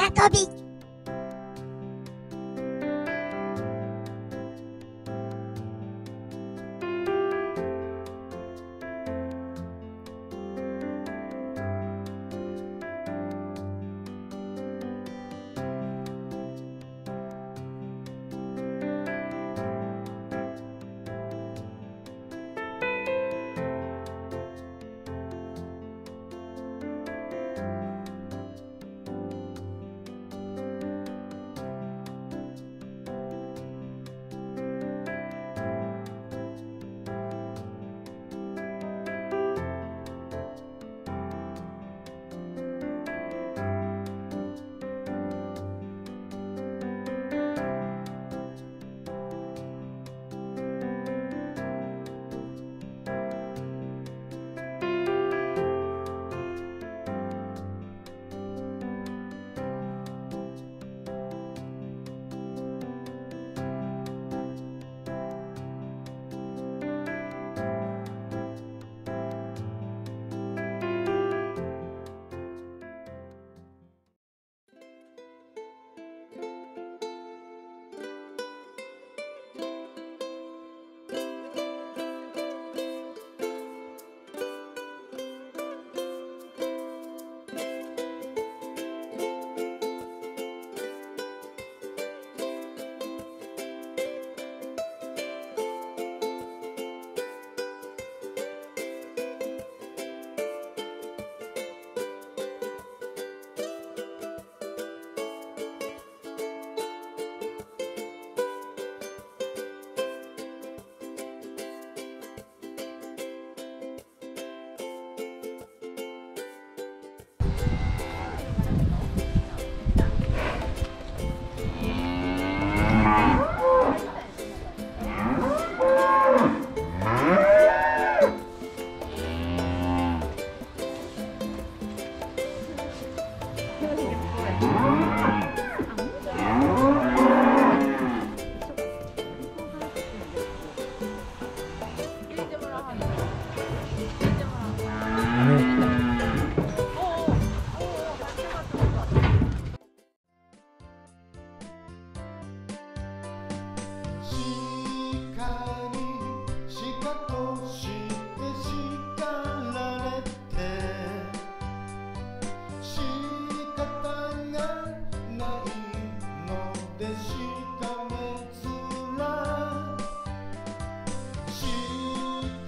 空飛び。Música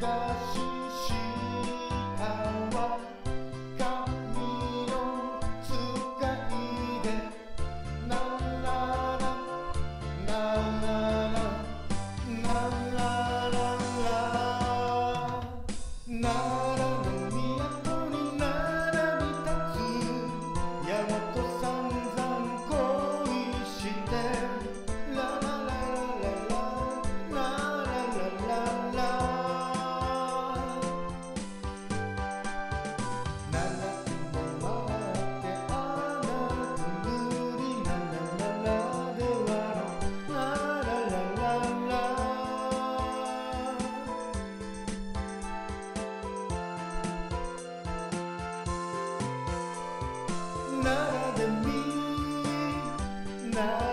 ら tonight.